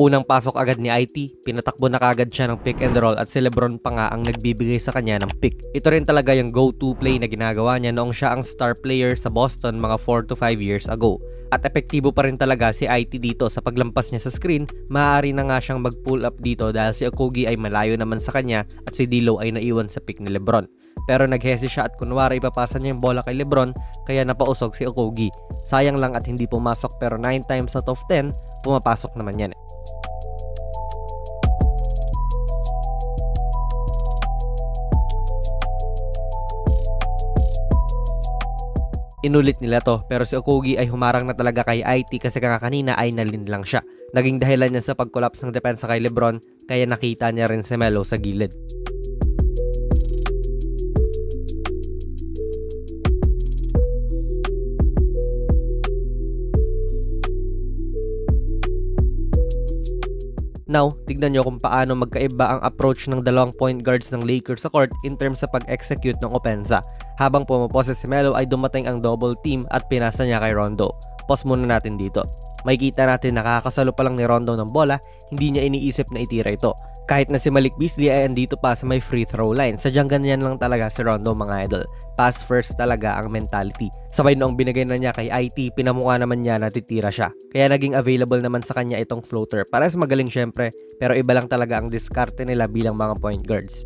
Unang pasok agad ni IT, pinatakbo na kagad siya ng pick and roll at si Lebron pa nga ang nagbibigay sa kanya ng pick. Ito rin talaga yung go-to play na ginagawa niya noong siya ang star player sa Boston mga 4 to 5 years ago. At epektibo pa rin talaga si IT dito sa paglampas niya sa screen, maaari na nga siyang mag-pull up dito dahil si Okogi ay malayo naman sa kanya at si Dilo ay naiwan sa pick ni Lebron. Pero naghesi siya at kunwari ipapasa niya yung bola kay Lebron kaya napausog si Okogi. Sayang lang at hindi pumasok pero 9 times out of 10, pumapasok naman yan. Inulit nila to pero si Okogi ay humarang na talaga kay IT kasi kanina ay nalin lang siya. Naging dahilan niya sa pag-collapse ng depensa kay Lebron kaya nakita niya rin si Melo sa gilid. Now, tignan nyo kung paano magkaiba ang approach ng dalawang point guards ng Lakers sa court in terms sa pag-execute ng opensa. Habang pumaposes si Melo ay dumating ang double team at pinasa niya kay Rondo. Pause muna natin dito. Makikita natin nakakasalo pa lang ni Rondo ng bola, hindi niya iniisip na itira ito. Kahit na si Malik Beasley ay andito pa sa may free throw line. Sadyang ganyan lang talaga si Rondo mga idol. Pass first talaga ang mentality. Sabay noong binigay na niya kay IT, pinamukha naman niya na titira siya. Kaya naging available naman sa kanya itong floater. Para sa magaling syempre, pero iba lang talaga ang diskarte nila bilang mga point guards.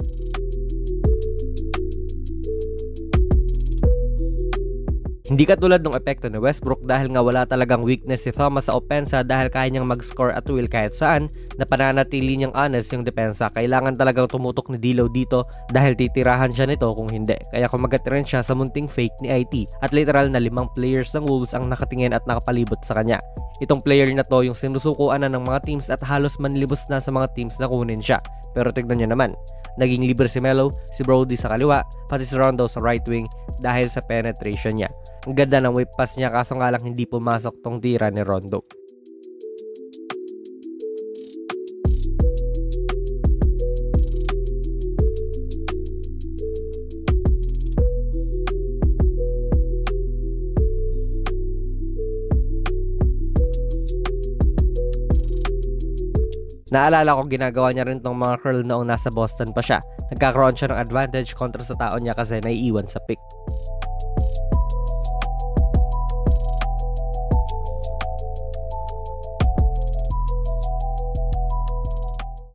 Hindi katulad ng epekto ni Westbrook dahil nga wala talagang weakness si Thomas sa opensa dahil kaya niyang mag-score at will kahit saan na pananatili niyang honest yung depensa. Kailangan talagang tumutok ni Dilo dito dahil titirahan siya nito kung hindi. Kaya kumagat rin siya sa munting fake ni IT at literal na limang players ng Wolves ang nakatingin at nakapalibot sa kanya. Itong player na to yung sinusukuan na ng mga teams at halos manlibos na sa mga teams na kunin siya. Pero tignan nyo naman, naging libre si Melo, si Brody sa kaliwa, pati si Rondo sa right wing dahil sa penetration niya. Ang ganda ng whip pass niya kaso nga lang hindi pumasok tong tira ni Rondo. Naalala ko ginagawa niya rin tong mga curl noong nasa Boston pa siya. Nagkakaroon siya ng advantage kontra sa tao niya kasi naiiwan sa pick.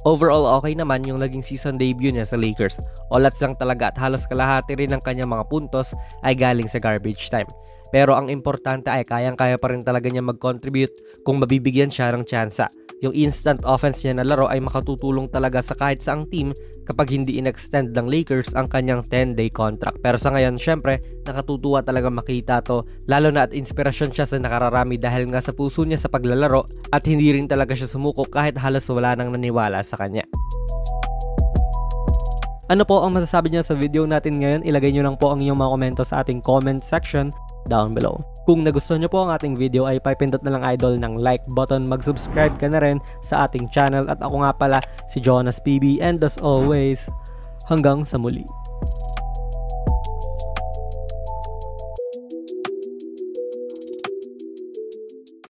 Overall, okay naman yung naging season debut niya sa Lakers. Olats lang talaga at halos kalahati rin ng kanyang mga puntos ay galing sa garbage time. Pero ang importante ay kayang-kaya pa rin talaga niya mag-contribute kung mabibigyan siya ng tsansa yung instant offense niya na laro ay makatutulong talaga sa kahit saang team kapag hindi in-extend ng Lakers ang kanyang 10-day contract. Pero sa ngayon, syempre, nakatutuwa talaga makita to, lalo na at inspirasyon siya sa nakararami dahil nga sa puso niya sa paglalaro at hindi rin talaga siya sumuko kahit halos wala nang naniwala sa kanya. Ano po ang masasabi niya sa video natin ngayon? Ilagay niyo lang po ang inyong mga komento sa ating comment section down below. Kung nagustuhan nyo po ang ating video ay pipindot na lang idol ng like button, mag-subscribe ka na rin sa ating channel at ako nga pala si Jonas PB and as always, hanggang sa muli.